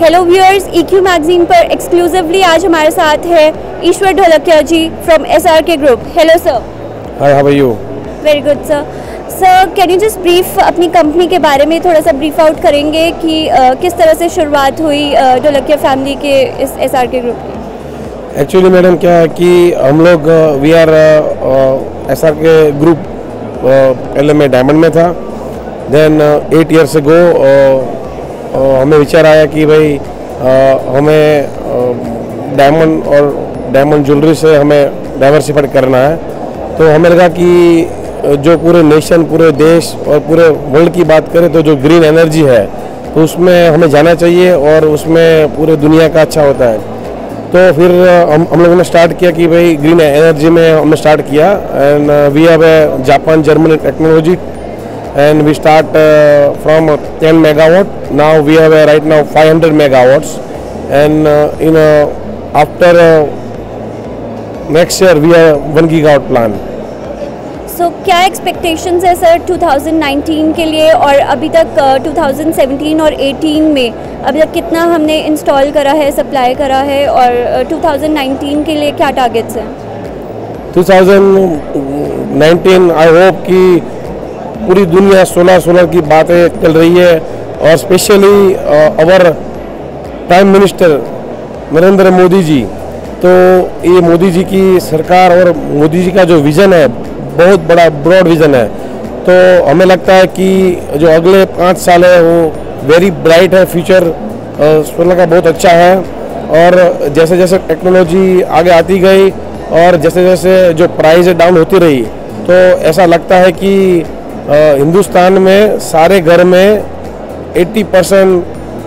Hello viewers EQ magazine पर exclusively आज हमारे साथ है Ishwar Dholakia ji from SRK group hello sir Hi, how are you? Very good sir sir can you just brief अपनी company के बारे में थोड़ा सा ब्रीफ आउट करेंगे कि uh, किस तरह से शुरुआत हुई ढोलकिया फैमिली के इस एसआरके ग्रुप की? एक्चुअली मैडम क्या है कि हम लोग we are S R K group पहले मैं डायमंड में था देन एट ईयर्स गो हमें विचार आया कि भाई हमें डायमंड और डायमंड ज्वेलरी से हमें डाइवर्सिफाइड करना है। तो हमें लगा कि जो पूरे नेशन पूरे देश और पूरे वर्ल्ड की बात करें तो जो ग्रीन एनर्जी है तो उसमें हमें जाना चाहिए और उसमें पूरे दुनिया का अच्छा होता है। तो फिर हम हम लोगों ने स्टार्ट किया कि भाई ग्रीन एनर्जी में हमने स्टार्ट किया। And we have a Japan German technology and we start uh, from uh, 10 megawatt now we have uh, right now 500 megawatts and uh, in uh, after uh, next year we have 1 gigawatt plan so क्या expectations है sir 2019 के लिए और अभी तक uh, 2017 और 18 में अभी तक कितना हमने इंस्टॉल करा है सप्लाई करा है और uh, 2019 के लिए क्या टारगेट्स हैं 2019 आई होप कि पूरी दुनिया सोलर सोलर की बातें चल रही है और specially our prime minister Narendra Modi ji. तो ये मोदी जी की सरकार और मोदी जी का जो विज़न है, बहुत बड़ा ब्रॉड विज़न है। तो हमें लगता है कि जो अगले पाँच साल है, वो वेरी ब्राइट है फ्यूचर सोलर का बहुत अच्छा है। और जैसे जैसे टेक्नोलॉजी आगे आती गई और जैसे जैसे जो प्राइस डाउन होती रही तो ऐसा लगता है कि हिंदुस्तान में सारे घर में 80 परसेंट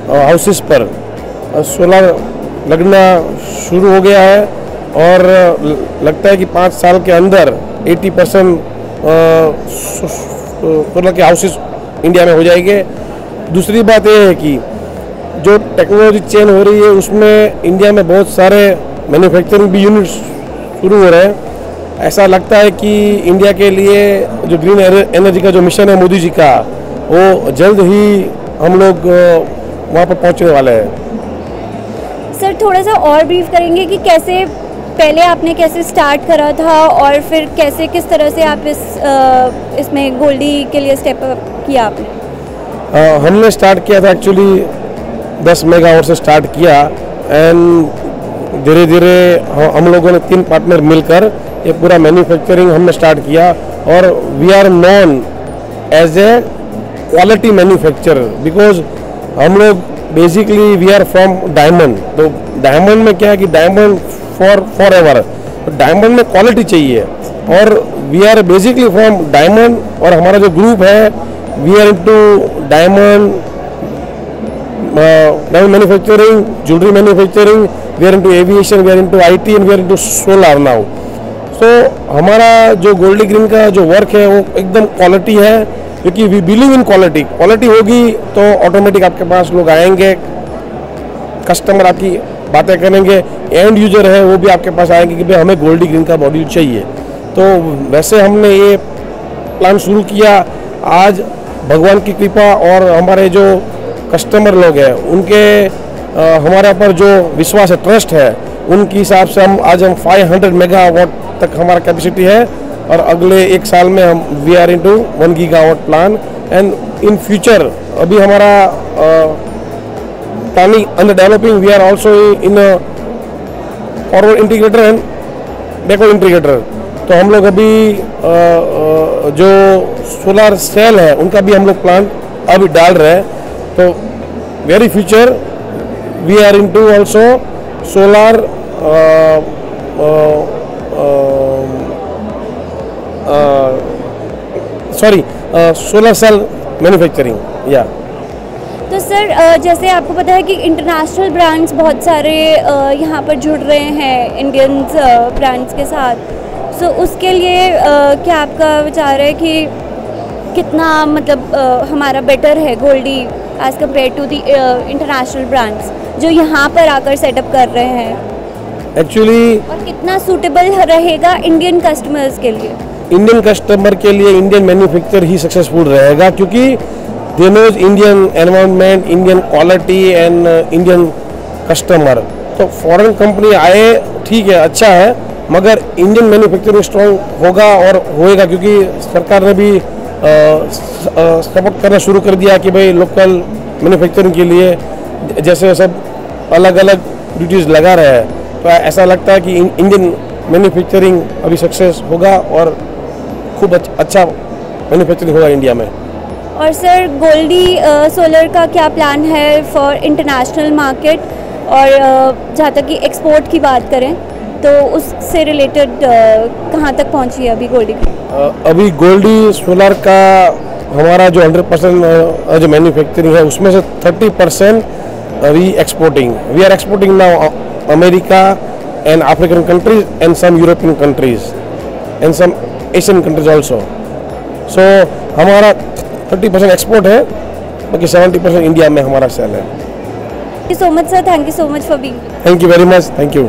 हाउसेस पर सोलर लगना शुरू हो गया है और लगता है कि पाँच साल के अंदर 80 परसेंट सोलर के हाउसेस इंडिया में हो जाएँगे। दूसरी बात यह है कि जो टेक्नोलॉजी चेंज हो रही है, उसमें इंडिया में बहुत सारे मैन्युफैक्चरिंग भी यूनिट्स शुरू हो रहे हैं। ऐसा लगता है कि इंडिया के लिए जो ग्रीन एनर्जी का जो मिशन है मोदी जी का वो जल्द ही हम लोग वहाँ पर पहुँचने वाले हैं। सर थोड़ा सा और ब्रीफ करेंगे कि कैसे पहले आपने कैसे स्टार्ट करा था और फिर कैसे किस तरह से आप इस इसमें गोल्डी के लिए स्टेप अप किया आपने? अ, हमने स्टार्ट किया था एक्चुअली 10 मेगावाट से स्टार्ट किया एंड धीरे धीरे हम लोगों ने तीन पार्टनर मिलकर ये पूरा मैन्युफैक्चरिंग हमने स्टार्ट किया और we are known as a quality manufacturer because हम लोग basically we are from diamond तो डायमंड में क्या है कि diamond for for ever diamond में क्वालिटी चाहिए और we are basically from diamond और हमारा जो ग्रुप है we are into diamond diamond manufacturing manufacturing, jewelry manufacturing, we are into aviation, we are into IT and we are into solar now. So हमारा जो Goldy green का जो work है वो एकदम क्वालिटी है क्योंकि we believe in quality quality होगी तो ऑटोमेटिक आपके पास लोग आएँगे कस्टमर आपकी बातें करेंगे एंड यूज़र है वो भी आपके पास आएँगे कि भाई हमें गोल्डी ग्रीन का मॉड्यूल चाहिए। तो वैसे हमने ये प्लान शुरू किया। आज भगवान की कृपा और हमारे जो कस्टमर लोग हैं उनके अ, हमारे पर जो विश्वास है ट्रस्ट है उनके हिसाब से हम आज हम 500 मेगावाट तक हमारा कैपेसिटी है और अगले एक साल में हम we are into one gigawatt plan and in future अभी हमारा planning under developing we are also in forward integrator and backward integrator तो हम लोग अभी अ, अ, जो सोलर सेल है उनका भी हम लोग प्लान अभी डाल रहे हैं। तो very future we are into also solar sorry solar cell manufacturing या तो सर जैसे आपको पता है कि इंटरनेशनल ब्रांड्स बहुत सारे यहाँ पर जुड़ रहे हैं इंडियन ब्रांड्स के साथ। सो उसके लिए क्या आपका विचार है कि कितना मतलब हमारा बेटर है Goldy as compare to the international brands जो यहाँ पर आकर सेटअप कर रहे हैं? एक्चुअली और कितना सूटेबल रहेगा इंडियन कस्टमर्स के लिए? इंडियन कस्टमर के लिए इंडियन मैन्युफैक्चर ही सक्सेसफुल रहेगा, क्योंकि they knows Indian environment Indian quality and Indian customer तो फॉरेन कंपनी आए, ठीक है अच्छा है, मगर इंडियन मैन्युफैक्चरिंग स्ट्रॉन्ग होगा और होएगा, क्योंकि सरकार ने भी सपोर्ट करना शुरू कर दिया कि भाई लोकल मैन्युफैक्चरिंग के लिए, जैसे सब अलग अलग ड्यूटीज़ लगा रहे हैं। तो ऐसा लगता है कि इंडियन मैन्युफैक्चरिंग अभी सक्सेस होगा और खूब अच्छा मैन्युफैक्चरिंग होगा इंडिया में। और सर गोल्डी सोलर का क्या प्लान है फॉर इंटरनेशनल मार्केट और जहाँ तक कि एक्सपोर्ट की बात करें तो उससे रिलेटेड कहाँ तक पहुँची है अभी गोल्डी अभी गोल्डी सोलर का हमारा जो 100 परसेंट जो मैन्युफैक्चरिंग है उसमें से 30 percent we exporting we are exporting now America and African countries and some European countries and some Asian countries also so हमारा 30 परसेंट एक्सपोर्ट है बाकी 70 परसेंट इंडिया में हमारा सेल है। Thank you so much sir thank you so much for being thank you very much thank you